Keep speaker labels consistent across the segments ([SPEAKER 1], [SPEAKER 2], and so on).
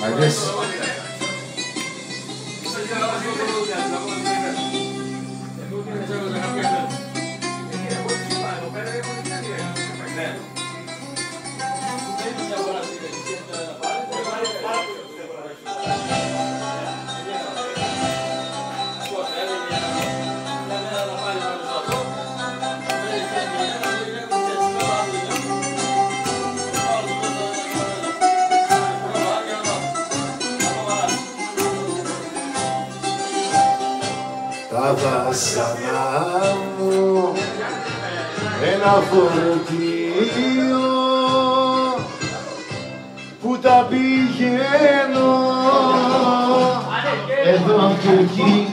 [SPEAKER 1] I guess. Τα βάσανα μου. Ένα φορτίο που τα πηγαίνω. Εδώ και εκεί.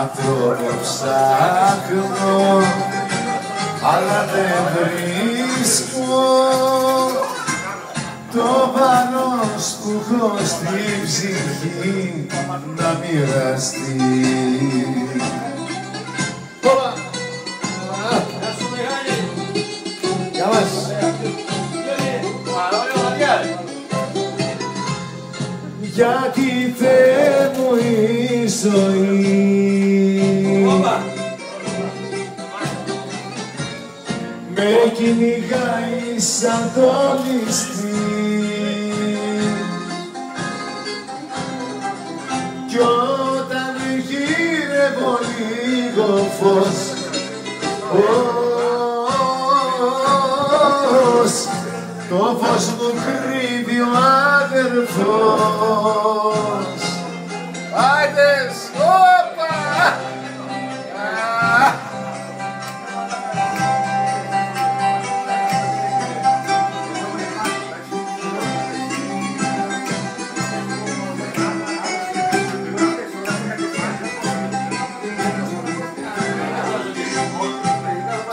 [SPEAKER 1] Άνθρωπο ψάχνω αλλά δεν βρίσκω το πανός που έχω στη ψυχή να μοιραστεί. Όπα! Γεια μας! Γιατί Θεέ μου η ζωή με κυνηγάει σαν το φως ως το φως μου κρύβει ο αδερφός Άιντες,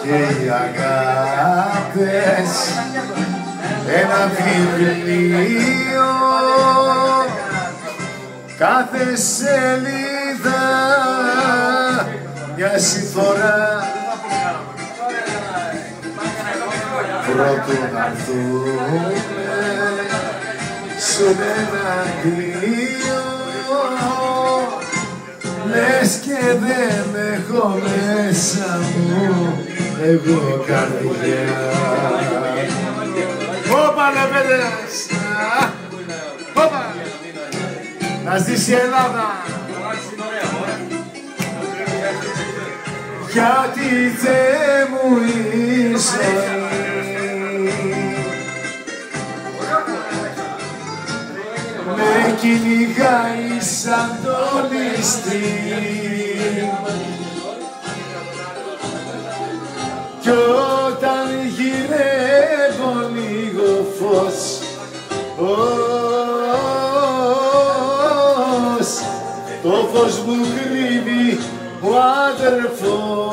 [SPEAKER 1] και οι αγάπες ένα βιβλίο. Κάθε σελίδα μια συμφορά. Πρώτου να δούμε σου εναντίον λες και δεν έχω μέσα μου εγώ καρδιά. Όπα ρε παιδες! Όπα! Να ζήσει η Ελλάδα! Γιατί Θεέ μου η ζωή με κυνηγάει σαν το ληστή Κι όταν γυρεύω λίγο φως ως, το φως μου κρύβει ο αδερφός.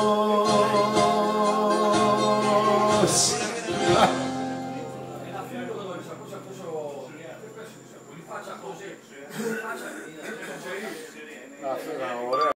[SPEAKER 1] Αυτό.